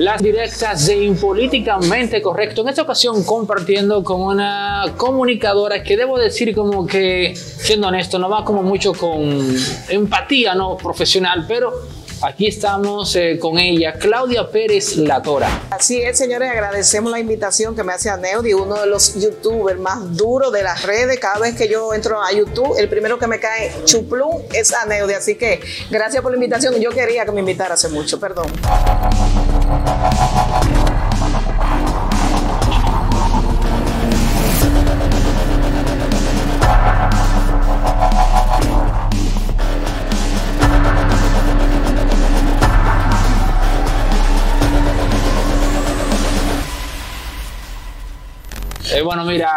las directas de Impolíticamente Correcto. En esta ocasión compartiendo con una comunicadora que debo decir como que, siendo honesto, no va como mucho con empatía no profesional, pero Aquí estamos eh, con ella, Claudia Pérez Latora. Así es, señores, agradecemos la invitación que me hace Aneudi, uno de los youtubers más duros de las redes. Cada vez que yo entro a YouTube, el primero que me cae chuplum es Aneudi. Así que gracias por la invitación. Yo quería que me invitara hace mucho, perdón. Eh, bueno, mira,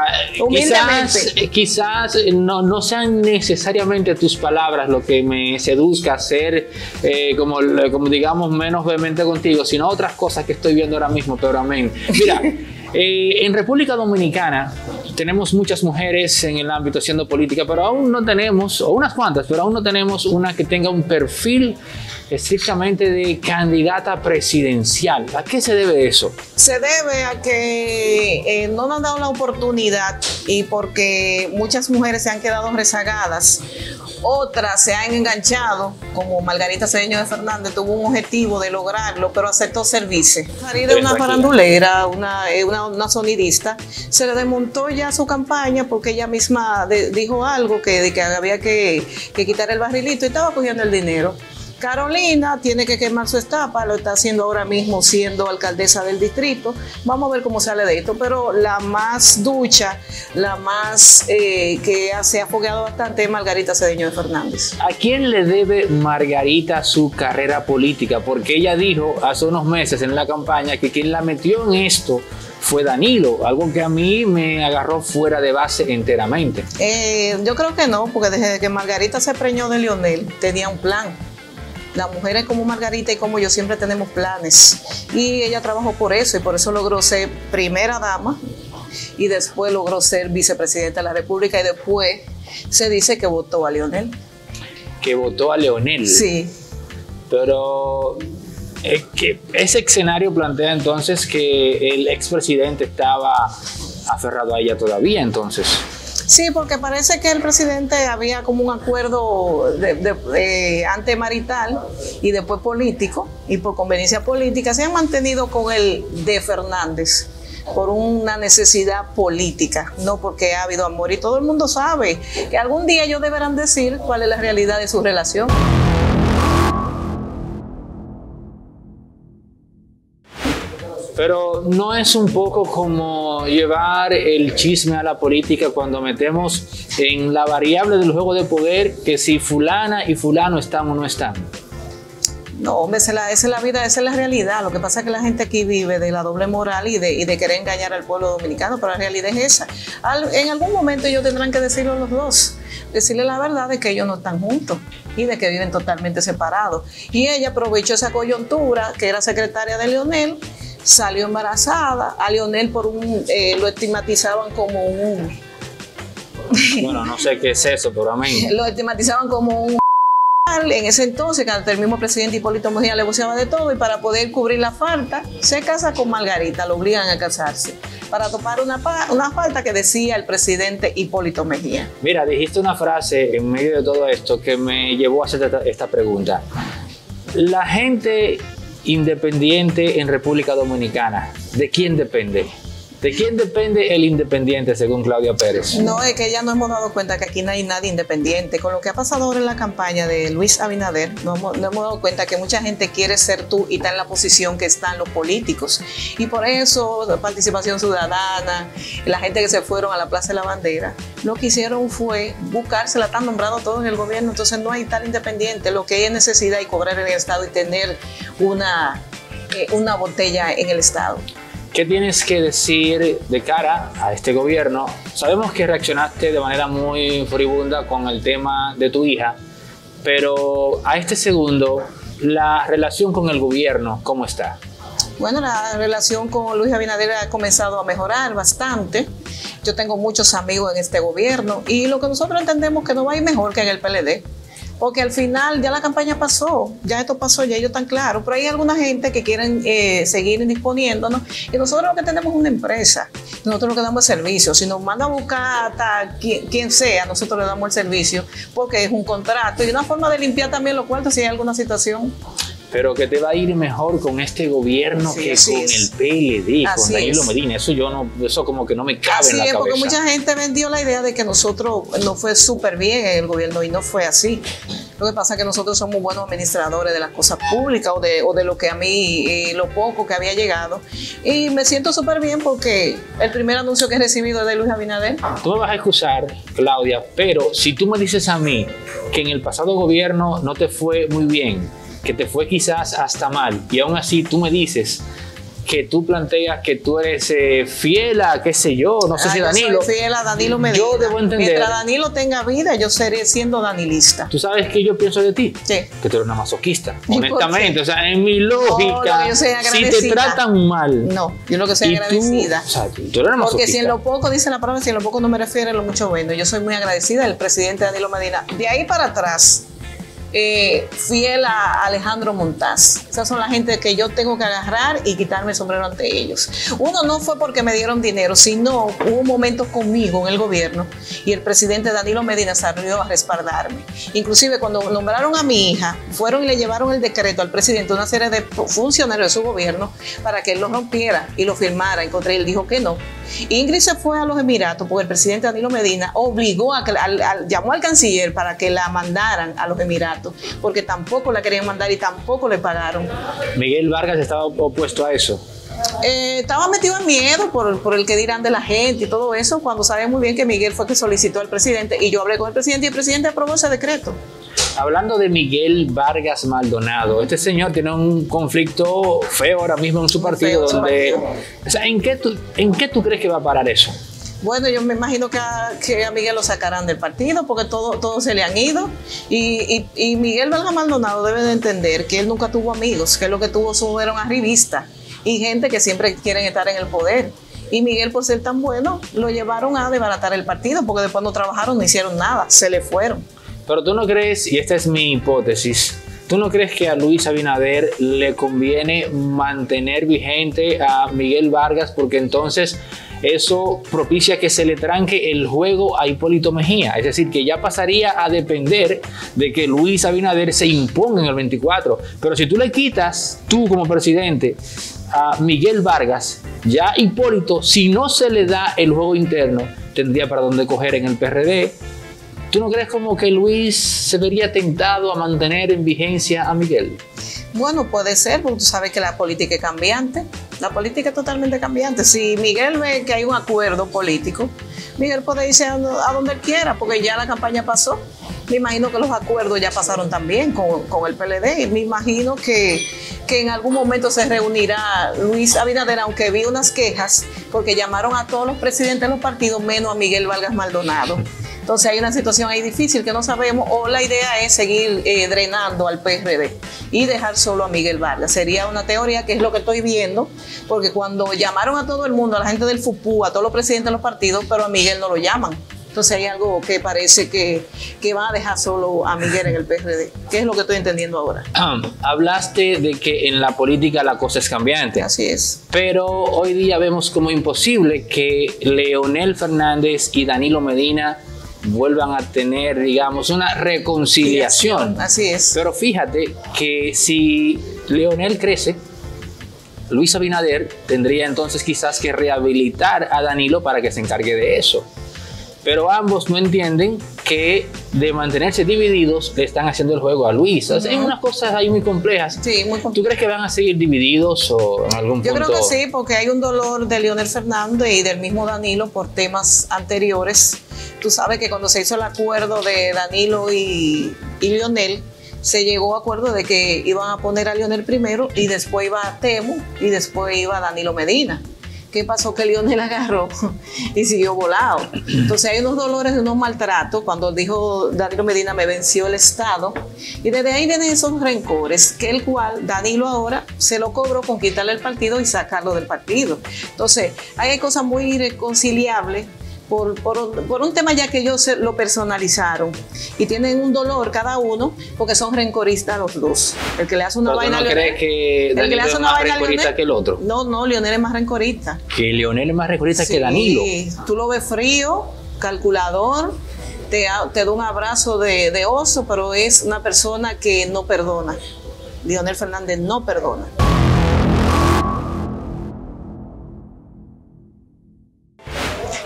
quizás, quizás no, no, sean necesariamente tus palabras lo que me seduzca a ser, eh, como, como digamos, menos vehemente contigo, sino otras cosas que estoy viendo ahora mismo, pero amén. Mira, eh, en República Dominicana tenemos muchas mujeres en el ámbito haciendo política, pero aún no tenemos, o unas cuantas, pero aún no tenemos una que tenga un perfil estrictamente de candidata presidencial. ¿A qué se debe eso? Se debe a que eh, no nos han dado la oportunidad y porque muchas mujeres se han quedado rezagadas otras se han enganchado, como Margarita Cedeño de Fernández tuvo un objetivo de lograrlo, pero aceptó servirse. de una farandulera, una, eh, una, una, sonidista, se le desmontó ya su campaña porque ella misma dijo algo que, de que había que, que quitar el barrilito y estaba cogiendo el dinero. Carolina tiene que quemar su etapa, lo está haciendo ahora mismo siendo alcaldesa del distrito. Vamos a ver cómo sale de esto, pero la más ducha, la más eh, que se ha fogueado bastante es Margarita Cedeño de Fernández. ¿A quién le debe Margarita su carrera política? Porque ella dijo hace unos meses en la campaña que quien la metió en esto fue Danilo, algo que a mí me agarró fuera de base enteramente. Eh, yo creo que no, porque desde que Margarita se preñó de Lionel tenía un plan las mujeres como Margarita y como yo siempre tenemos planes. Y ella trabajó por eso y por eso logró ser primera dama y después logró ser vicepresidenta de la República y después se dice que votó a Leonel. Que votó a Leonel. Sí. Pero eh, que ese escenario plantea entonces que el expresidente estaba aferrado a ella todavía entonces. Sí, porque parece que el presidente había como un acuerdo de, antemarital y después político, y por conveniencia política se han mantenido con el de Fernández por una necesidad política, no porque ha habido amor. Y todo el mundo sabe que algún día ellos deberán decir cuál es la realidad de su relación. Pero no es un poco como llevar el chisme a la política cuando metemos en la variable del juego de poder que si fulana y fulano están o no están. No, hombre, esa es, la, vida, esa es la realidad. Lo que pasa es que la gente aquí vive de la doble moral y de, querer engañar al pueblo dominicano, pero la realidad es esa. en algún momento ellos tendrán que decirlo los dos, decirle la verdad de que ellos no están juntos y de que viven totalmente separados. Y ella aprovechó esa coyuntura, que era secretaria de Leonel, salió embarazada. A Lionel por un, eh, lo estigmatizaban como un... Bueno, no sé qué es eso, pero a mí... lo estigmatizaban como un... En ese entonces, cuando el mismo presidente Hipólito Mejía le voceaba de todo y para poder cubrir la falta, se casa con Margarita, lo obligan a casarse para topar una, una falta que decía el presidente Hipólito Mejía. Mira, dijiste una frase en medio de todo esto que me llevó a hacer esta pregunta. La gente independiente en República Dominicana. ¿De quién depende? ¿De quién depende el independiente, según Claudia Pérez? No, es que ya nos hemos dado cuenta que aquí no hay nadie independiente. Con lo que ha pasado ahora en la campaña de Luis Abinader, nos hemos, dado cuenta que mucha gente quiere ser tú y está en la posición que están los políticos. Y por eso, la participación ciudadana, la gente que se fueron a la Plaza de la Bandera, lo que hicieron fue buscársela, están nombrados todos en el gobierno, entonces no hay tal independiente. Lo que hay es necesidad y cobrar el Estado y tener una, eh, una botella en el Estado. ¿Qué tienes que decir de cara a este gobierno? Sabemos que reaccionaste de manera muy furibunda con el tema de tu hija, pero a este segundo, la relación con el gobierno, ¿cómo está? Bueno, la relación con Luis Abinader ha comenzado a mejorar bastante. Yo tengo muchos amigos en este gobierno y lo que nosotros entendemos que no va a ir mejor que en el PLD porque al final ya la campaña pasó, ya esto pasó, ya ellos están claros, pero hay alguna gente que quieren eh, seguir disponiéndonos y nosotros lo que tenemos es una empresa, nosotros lo que damos es servicio, si nos manda a buscar hasta quien, sea, nosotros le damos el servicio porque es un contrato y una forma de limpiar también los cuartos si hay alguna situación pero que te va a ir mejor con este gobierno que con el PLD, con Danilo Medina. Eso yo no, eso como que no me cabe en la es, porque mucha gente vendió la idea de que nosotros no fue súper bien el gobierno y no fue así. Lo que pasa es que nosotros somos buenos administradores de las cosas públicas o de, o de lo que a mí, eh, lo poco que había llegado. Y me siento súper bien porque el primer anuncio que he recibido es de Luis Abinader. Tú me vas a excusar, Claudia, pero si tú me dices a mí que en el pasado gobierno no te fue muy bien, que te fue quizás hasta mal y aún así tú me dices que tú planteas que tú eres eh, fiel a, qué sé yo, no sé si Danilo. Soy fiel a Danilo Medina. Yo debo entender. Mientras Danilo tenga vida, yo seré siendo danilista. ¿Tú sabes qué yo pienso de ti? Sí. Que tú eres una masoquista. Honestamente, o sea, en mi lógica, si te tratan mal. No, yo lo que soy agradecida. o sea, tú eres una masoquista. Porque si en lo poco, dice la palabra, si en lo poco no me refiere, lo mucho bueno. Yo soy muy agradecida del presidente Danilo Medina. De ahí para atrás eh, fiel a Alejandro Montaz. Esas son la gente que yo tengo que agarrar y quitarme el sombrero ante ellos. Uno no fue porque me dieron dinero, sino hubo momentos conmigo en el gobierno y el presidente Danilo Medina salió a respaldarme. Inclusive cuando nombraron a mi hija, fueron y le llevaron el decreto al presidente, una serie de funcionarios de su gobierno, para que él lo rompiera y lo firmara. Encontré, él dijo que no. Ingrid se fue a los Emiratos porque el presidente Danilo Medina obligó a, llamó al canciller para que la mandaran a los Emiratos porque tampoco la querían mandar y tampoco le pagaron. Miguel Vargas estaba opuesto a eso. Eh, estaba metido en miedo por, por, el que dirán de la gente y todo eso, cuando sabe muy bien que Miguel fue que solicitó al presidente y yo hablé con el presidente y el presidente aprobó ese decreto. Hablando de Miguel Vargas Maldonado, este señor tiene un conflicto feo ahora mismo en su partido. donde, O sea, ¿en, qué tú, ¿En qué tú crees que va a parar eso? Bueno, yo me imagino que a, que a Miguel lo sacarán del partido porque todos todo se le han ido. Y, y, Miguel Valga Maldonado debe de entender que él nunca tuvo amigos, que lo que tuvo fueron arribistas y gente que siempre quieren estar en el poder. Y Miguel, por ser tan bueno, lo llevaron a desbaratar el partido porque después no trabajaron, no hicieron nada, se le fueron. Pero tú no crees, y esta es mi hipótesis, ¿Tú no crees que a Luis Abinader le conviene mantener vigente a Miguel Vargas porque entonces eso propicia que se le tranque el juego a Hipólito Mejía. Es decir, que ya pasaría a depender de que Luis Abinader se imponga en el 24. Pero si tú le quitas, tú como presidente, a Miguel Vargas, ya Hipólito, si no se le da el juego interno, tendría para dónde coger en el PRD. ¿Tú no crees como que Luis se vería tentado a mantener en vigencia a Miguel? Bueno, puede ser, porque tú sabes que la política es cambiante. La política es totalmente cambiante. Si Miguel ve que hay un acuerdo político, Miguel puede irse a, donde quiera, porque ya la campaña pasó. Me imagino que los acuerdos ya pasaron también con, con el PLD. Me imagino que, que en algún momento se reunirá Luis Abinader, aunque vi unas quejas, porque llamaron a todos los presidentes de los partidos, menos a Miguel Vargas Maldonado. Entonces hay una situación ahí difícil que no sabemos o la idea es seguir eh, drenando al PRD y dejar solo a Miguel Vargas. Sería una teoría que es lo que estoy viendo, porque cuando llamaron a todo el mundo, a la gente del FUPU, a todos los presidentes de los partidos, pero a Miguel no lo llaman. Entonces hay algo que parece que, que va a dejar solo a Miguel en el PRD, que es lo que estoy entendiendo ahora. hablaste de que en la política la cosa es cambiante. Así es. Pero hoy día vemos como imposible que Leonel Fernández y Danilo Medina vuelvan a tener, digamos, una reconciliación. Así es. Pero fíjate que si Leonel crece, Luis Abinader tendría entonces quizás que rehabilitar a Danilo para que se encargue de eso pero ambos no entienden que de mantenerse divididos le están haciendo el juego a Luis. hay unas cosas ahí muy complejas. Sí, muy complejas. ¿Tú crees que van a seguir divididos o en algún punto? Yo creo que sí, porque hay un dolor de Leonel Fernández y del mismo Danilo por temas anteriores. Tú sabes que cuando se hizo el acuerdo de Danilo y, Leonel, se llegó a acuerdo de que iban a poner a Leonel primero y después iba a Temo y después iba a Danilo Medina. ¿Qué pasó? Que Lionel agarró y siguió volado. Entonces hay unos dolores, unos maltratos. Cuando dijo Danilo Medina, me venció el Estado. Y desde ahí vienen esos rencores, que el cual Danilo ahora se lo cobró con quitarle el partido y sacarlo del partido. Entonces, hay cosas muy irreconciliables por, por, un tema ya que ellos lo personalizaron y tienen un dolor cada uno porque son rencoristas los dos. El que le hace una vaina no crees que Danilo es más rencorista que el otro? No, no, Leonel es más rencorista. Que Leonel es más rencorista que Danilo. Tú lo ves frío, calculador, te, te da un abrazo de, de oso, pero es una persona que no perdona. Leonel Fernández no perdona.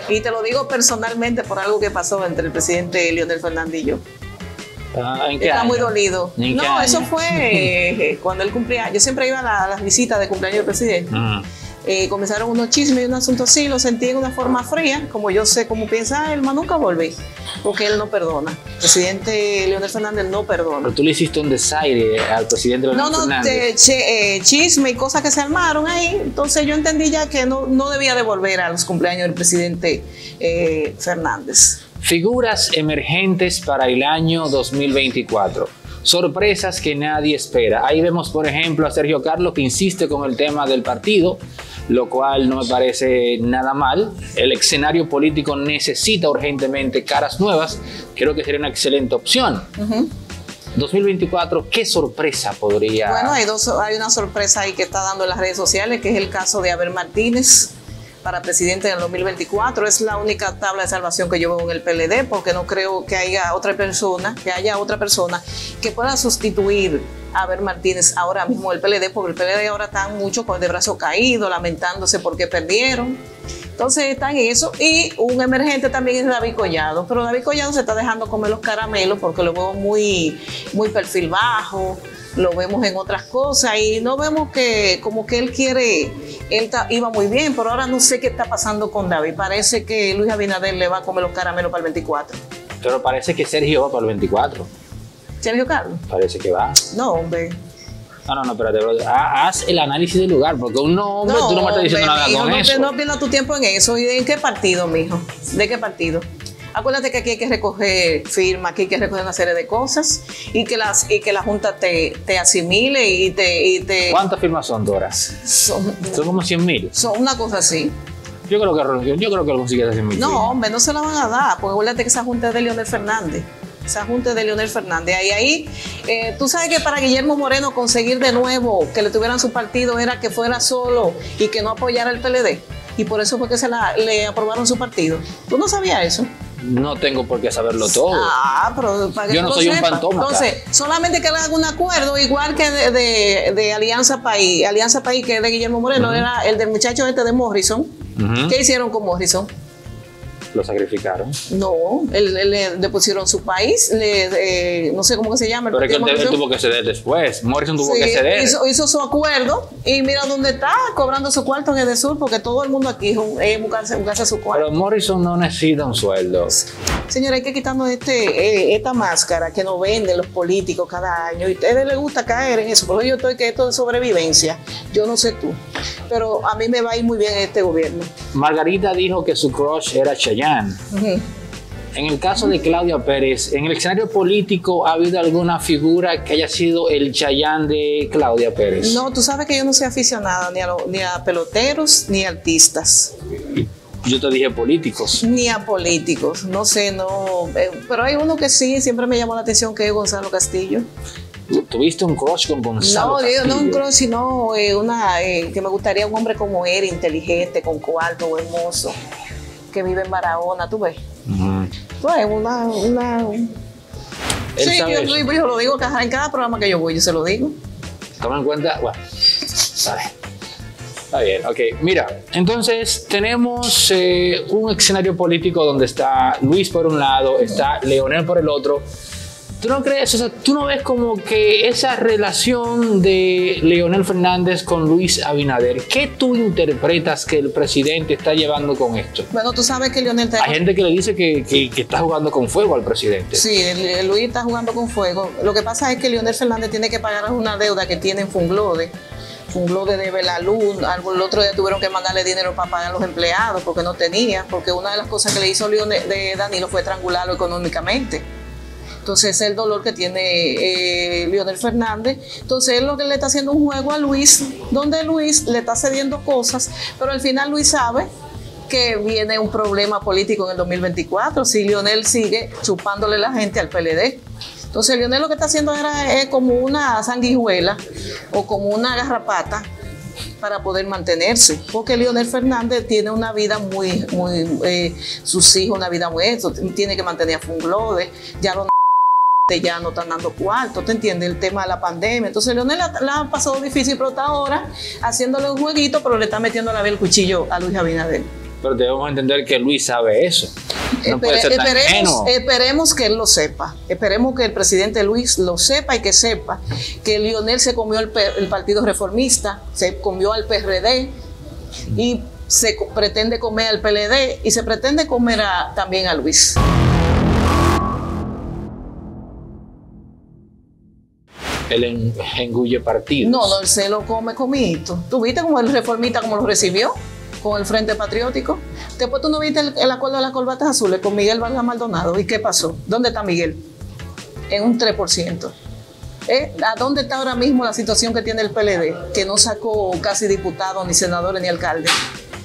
Y te lo digo personalmente por algo que pasó entre el presidente Leonel Fernández y yo. Ah, Está muy dolido. No, eso fue eh, cuando él cumplía. Yo siempre iba a, las visitas de cumpleaños del presidente. Mm. Eh, comenzaron unos chismes y un asunto así, lo sentí en una forma fría, como yo sé cómo piensa él, nunca volví, porque él no perdona. El presidente Leonel Fernández no perdona. Pero tú le hiciste un desaire al presidente Leonel no, no, eh, chisme y cosas que se armaron ahí, entonces yo entendí ya que no, no debía devolver a los cumpleaños del presidente eh, Fernández. Figuras emergentes para el año 2024 sorpresas que nadie espera. Ahí vemos, por ejemplo, a Sergio Carlos que insiste con el tema del partido, lo cual no me parece nada mal. El escenario político necesita urgentemente caras nuevas. Creo que sería una excelente opción. 2024, ¿qué sorpresa podría...? Bueno, hay, dos, hay una sorpresa ahí que está dando las redes sociales, que es el caso de Abel Martínez, para presidente en el 2024. Es la única tabla de salvación que yo veo en el PLD, porque no creo que haya otra persona, que haya otra persona que pueda sustituir a Ver Martínez ahora mismo el PLD, porque el PLD ahora está mucho con el de brazo caído, lamentándose porque perdieron. Entonces están en eso. Y un emergente también es David Collado. Pero David Collado se está dejando comer los caramelos porque lo veo muy, muy perfil bajo lo vemos en otras cosas y no vemos que como que él quiere, él iba muy bien, pero ahora no sé qué está pasando con David. Parece que Luis Abinader le va a comer los caramelos para el 24. Pero parece que Sergio va para el 24. ¿Sergio Carlos? Parece que va. No, hombre. No, no, no, espérate, haz el análisis del lugar, porque un hombre, tú no me estás diciendo nada con eso. No pierdas tu tiempo en eso. ¿Y de qué partido, mijo? ¿De qué partido? Acuérdate que aquí hay que recoger firmas, aquí hay que recoger una serie de cosas y que, las, y que la Junta te, te asimile y te, ¿Cuántas firmas son, Dora? Son, como 100 mil. Son una cosa así. Yo creo que, yo creo que lo consigues 100 mil. No, hombre, no se la van a dar, porque acuérdate que esa Junta es de Leonel Fernández esa junta de Leonel Fernández. Y ahí, eh, tú sabes que para Guillermo Moreno conseguir de nuevo que le tuvieran su partido era que fuera solo y que no apoyara el PLD. Y por eso fue que se la, le aprobaron su partido. ¿Tú no sabías eso? No tengo por qué saberlo todo. Ah, pero para que Yo no soy un fantoma. Entonces, solamente que le haga un acuerdo, igual que de, Alianza País. Alianza País, que es de Guillermo Moreno, era el del muchacho este de Morrison. ¿Qué hicieron con Morrison? Lo sacrificaron. No, él, le depusieron su país, le, no sé cómo que se llama. Pero es que él, tuvo que ceder después. Morrison tuvo que ceder. Hizo, hizo, su acuerdo y mira dónde está, cobrando su cuarto en el sur, porque todo el mundo aquí es buscarse, su cuarto. Pero Morrison no necesita un sueldo. Señora, hay que quitarnos este, eh, esta máscara que nos venden los políticos cada año. Y a ustedes les gusta caer en eso. Porque yo estoy que esto de sobrevivencia. Yo no sé tú. Pero a mí me va a ir muy bien este gobierno. Margarita dijo que su crush era En el caso de Claudia Pérez, ¿en el escenario político ha habido alguna figura que haya sido el Chayán de Claudia Pérez? No, tú sabes que yo no soy aficionada ni a, ni a peloteros ni a artistas. Yo te dije políticos. Ni a políticos, no sé, no. Eh, pero hay uno que sí, siempre me llamó la atención, que es Gonzalo Castillo. ¿Tuviste un crush con Gonzalo? No, no un crush, sino eh, una, eh, que me gustaría un hombre como él, inteligente, con cuarto, hermoso que vive en Barahona, tú ves. Pues una, una... Sí, yo, yo, lo digo en cada programa que yo voy, yo se lo digo. Toma en cuenta, bueno, vale. Está bien, ok. Mira, entonces tenemos eh, un escenario político donde está Luis por un lado, está Leonel por el otro, ¿Tú no crees, o sea, tú no ves como que esa relación de Leonel Fernández con Luis Abinader, ¿qué tú interpretas que el presidente está llevando con esto? Bueno, tú sabes que Leonel... Hay gente que le dice que, que, está jugando con fuego al presidente. Sí, Luis está jugando con fuego. Lo que pasa es que Leonel Fernández tiene que pagar una deuda que tiene en Funglode. Funglode debe la luz, el otro día tuvieron que mandarle dinero para pagar a los empleados porque no tenía, porque una de las cosas que le hizo Leonel, de Danilo fue estrangularlo económicamente. Entonces, es el dolor que tiene eh, Leonel Fernández. Entonces, él lo que le está haciendo un juego a Luis, donde Luis le está cediendo cosas, pero al final Luis sabe que viene un problema político en el 2024 si Lionel sigue chupándole la gente al PLD. Entonces Lionel lo que está haciendo era, es como una sanguijuela o como una garrapata para poder mantenerse, porque Leonel Fernández tiene una vida muy, muy, eh, sus hijos una vida muy, eso, tiene que mantener a Funglode, ya los ya no están dando cuarto, ¿te entiendes? El tema de la pandemia. Entonces Leonel la, la, ha pasado difícil, pero está ahora haciéndole un jueguito, pero le está metiendo a la vez el cuchillo a Luis Abinader. Pero debemos entender que Luis sabe eso. No puede ser tan esperemos, esperemos, que él lo sepa. Esperemos que el presidente Luis lo sepa y que sepa que Lionel se comió el, el Partido Reformista, se comió al PRD y se pretende comer al PLD y se pretende comer a, también a Luis. Él engulle partidos. No, no, él se lo come comito. ¿Tú viste cómo el reformista cómo lo recibió? con el Frente Patriótico. Después tú no viste el, acuerdo de las colbatas azules con Miguel Vargas Maldonado. ¿Y qué pasó? ¿Dónde está Miguel? En un 3%. ¿Eh? ¿A dónde está ahora mismo la situación que tiene el PLD? Que no sacó casi diputados, ni senadores, ni alcaldes.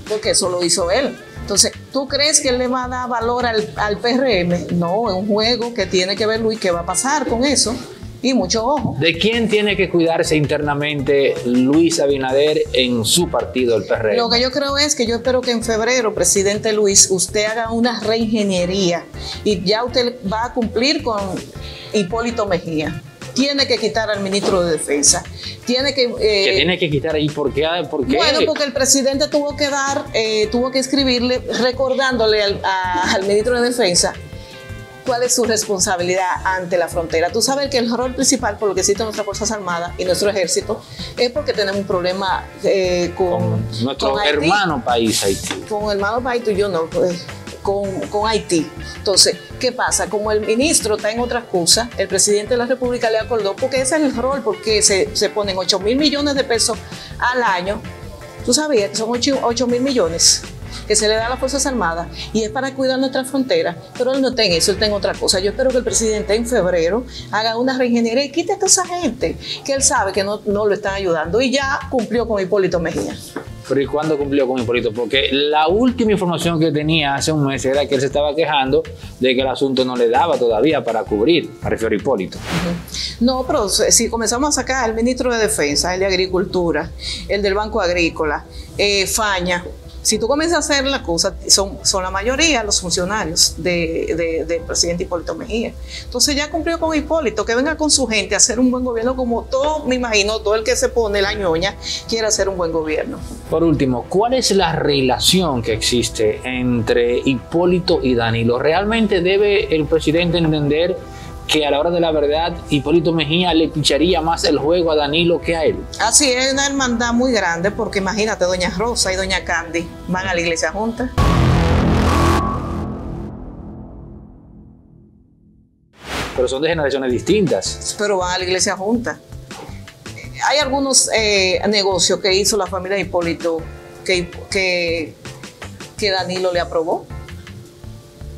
Porque eso lo hizo él. Entonces, ¿tú crees que él le va a dar valor al, al PRM? No, es un juego que tiene que ver Luis, ¿qué va a pasar con eso? Y mucho ojo. ¿De quién tiene que cuidarse internamente Luis Abinader en su partido, el PRM? Lo que yo creo es que yo espero que en febrero, presidente Luis, usted haga una reingeniería y ya usted va a cumplir con Hipólito Mejía tiene que quitar al ministro de Defensa. Tiene que. Eh, tiene que quitar ahí? ¿Por qué? ¿Por qué? Bueno, porque el presidente tuvo que dar, eh, tuvo que escribirle recordándole al, al ministro de Defensa cuál es su responsabilidad ante la frontera. Tú sabes que el rol principal por lo que existen nuestras Fuerzas Armadas y nuestro ejército es porque tenemos un problema eh, con, nuestro hermano país Haití. Con el hermano país, tú y yo no. Pues, con, con, Haití. Entonces, ¿qué pasa? Como el ministro está en otras cosas, el presidente de la República le acordó, porque ese es el rol, porque se, se ponen 8 mil millones de pesos al año. ¿Tú sabías que son 8, 8 mil millones? Que se le da a las Fuerzas Armadas y es para cuidar nuestra frontera, pero él no está en eso, él está en otra cosa. Yo espero que el presidente en febrero haga una reingeniería y quite a toda esa gente que él sabe que no, no lo están ayudando y ya cumplió con Hipólito Mejía. Pero ¿y cuándo cumplió con Hipólito? Porque la última información que tenía hace un mes era que él se estaba quejando de que el asunto no le daba todavía para cubrir, a refiero a Hipólito. No, pero si comenzamos a sacar el ministro de Defensa, el de Agricultura, el del Banco Agrícola, eh, Faña, si tú comienzas a hacer la cosa, son, son la mayoría los funcionarios del de, presidente Hipólito Mejía. Entonces ya cumplió con Hipólito, que venga con su gente a hacer un buen gobierno como todo, me imagino, todo el que se pone la ñoña quiere hacer un buen gobierno. Por último, ¿cuál es la relación que existe entre Hipólito y Danilo? ¿Realmente debe el presidente entender que a la hora de la verdad Hipólito Mejía le picharía más el juego a Danilo que a él. Así es, una hermandad muy grande, porque imagínate, Doña Rosa y Doña Candy van a la iglesia juntas. Pero son de generaciones distintas. Pero van a la iglesia juntas. Hay algunos eh, negocios que hizo la familia de Hipólito que, que, que Danilo le aprobó.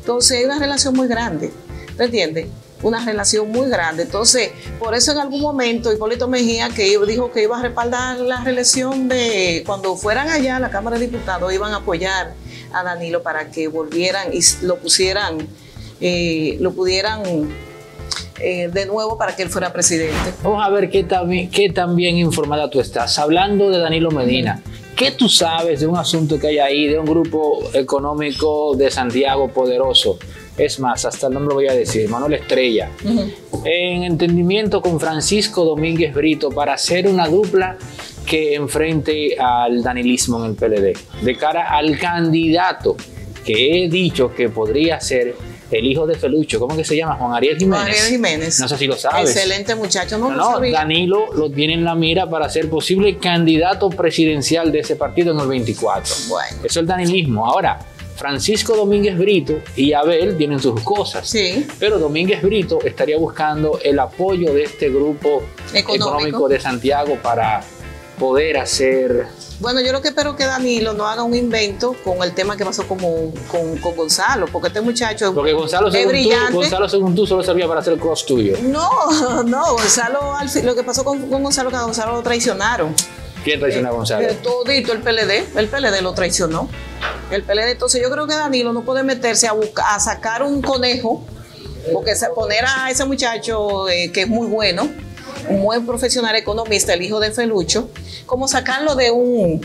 Entonces hay una relación muy grande. ¿Te entiendes? Una relación muy grande. Entonces, por eso en algún momento Hipólito Mejía que dijo que iba a respaldar la reelección de cuando fueran allá a la Cámara de Diputados, iban a apoyar a Danilo para que volvieran y lo pusieran, eh, lo pudieran eh, de nuevo para que él fuera presidente. Vamos a ver qué tan, qué tan bien informada tú estás. Hablando de Danilo Medina. ¿Qué tú sabes de un asunto que hay ahí, de un grupo económico de Santiago poderoso? Es más, hasta el nombre lo voy a decir, Manuel Estrella. En entendimiento con Francisco Domínguez Brito para hacer una dupla que enfrente al danilismo en el PLD. De cara al candidato que he dicho que podría ser el hijo de Felucho, ¿cómo que se llama? Juan Ariel Jiménez. Juan Ariel Jiménez. No sé si lo sabes. Excelente muchacho, no, no, no Danilo lo tiene en la mira para ser posible candidato presidencial de ese partido en el 24. Bueno. Eso es el danilismo. Ahora, Francisco Domínguez Brito y Abel tienen sus cosas. Sí. Pero Domínguez Brito estaría buscando el apoyo de este grupo económico, de Santiago para poder hacer bueno, yo lo que espero que Danilo no haga un invento con el tema que pasó con, con, Gonzalo, porque este muchacho porque Gonzalo, es brillante. Tú, Gonzalo, según tú, solo servía para hacer el cross tuyo. No, no, Gonzalo, lo que pasó con, con Gonzalo, que a Gonzalo lo traicionaron. ¿Quién traicionó a Gonzalo? Eh, todito el PLD, el PLD lo traicionó. El PLD, entonces yo creo que Danilo no puede meterse a, buscar, a sacar un conejo, porque poner a ese muchacho eh, que es muy bueno, un buen profesional economista, el hijo de Felucho, como sacarlo de un,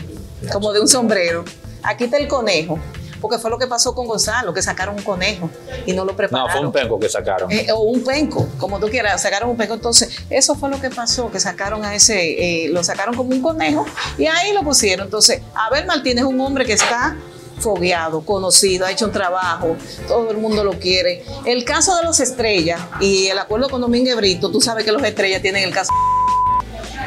como de un sombrero. Aquí está el conejo porque fue lo que pasó con Gonzalo, que sacaron un conejo y no lo prepararon. No, fue un penco que sacaron. Eh, o un penco, como tú quieras, sacaron un penco. Entonces, eso fue lo que pasó, que sacaron a ese, eh, lo sacaron como un conejo y ahí lo pusieron. Entonces, Abel Martínez es un hombre que está fogueado, conocido, ha hecho un trabajo, todo el mundo lo quiere. El caso de los estrellas y el acuerdo con Domínguez Brito, tú sabes que los estrellas tienen el caso.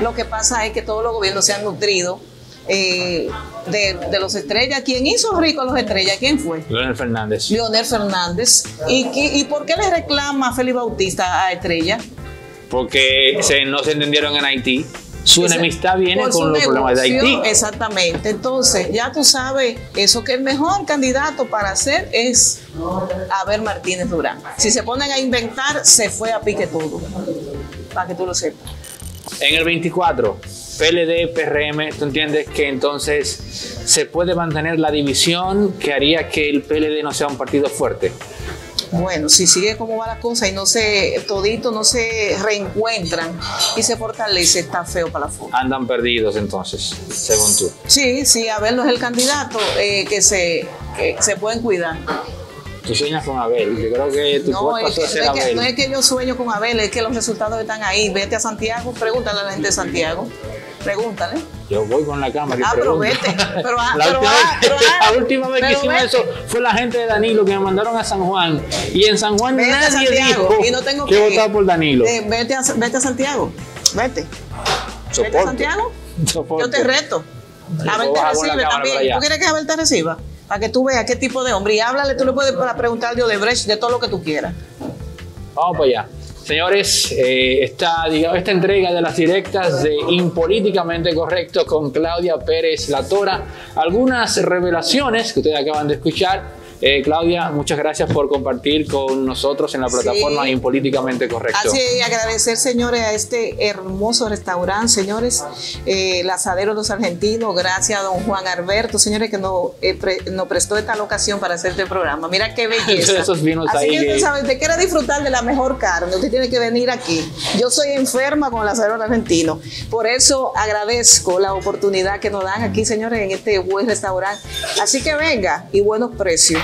Lo que pasa es que todos los gobiernos se han nutrido eh, de, los estrellas. ¿Quién hizo rico a los estrellas? ¿Quién fue? Leonel Fernández. Leonel Fernández. ¿Y, y por qué le reclama Félix Bautista a Estrella? Porque se, no se entendieron en Haití. Su enemistad viene con los problemas de Haití. Exactamente. Entonces, ya tú sabes, eso que el mejor candidato para hacer es Abel Martínez Durán. Si se ponen a inventar, se fue a pique todo. Para que tú lo sepas. En el 24, PLD, PRM, tú entiendes que entonces se puede mantener la división que haría que el PLD no sea un partido fuerte. Bueno, si sigue como va la cosa y no se, todito no se reencuentran y se fortalece, está feo para la foto. Andan perdidos entonces, según tú. Sí, sí, Abel no es el candidato eh, que, se, que se pueden cuidar. Tú sueñas con Abel. Yo creo que tú no, es que, no, es que, no es que yo sueño con Abel, es que los resultados están ahí. Vete a Santiago, pregúntale a la gente de Santiago. Pregúntale. Yo voy con la cámara y ah, Pero vete. Pero, la, última, vez, la última vez que hicimos eso fue la gente de Danilo que me mandaron a San Juan. Y en San Juan nadie dijo y no tengo que, votar por Danilo. Eh, vete, a, vete a Santiago. Vete. Vete a Santiago. Yo te reto. Abel te recibe también. ¿Tú quieres que Abel te reciba? Para que tú veas qué tipo de hombre. Y háblale, tú le puedes preguntar de Odebrecht, de todo lo que tú quieras. Vamos para allá. Señores, eh, esta, digamos, esta entrega de las directas de Impolíticamente Correcto con Claudia Pérez Latora, algunas revelaciones que ustedes acaban de escuchar eh, Claudia, muchas gracias por compartir con nosotros en la plataforma Impolíticamente Correcto. Así agradecer, señores, a este hermoso restaurante, señores, eh, Lazadero Los Argentinos, gracias a don Juan Alberto, señores, que nos, eh, prestó esta locación para hacer este programa. Mira qué belleza. Esos vinos Así ahí que usted sabe, usted quiere disfrutar de la mejor carne, usted tiene que venir aquí. Yo soy enferma con Lazadero Los Argentinos, por eso agradezco la oportunidad que nos dan aquí, señores, en este buen restaurante. Así que venga y buenos precios.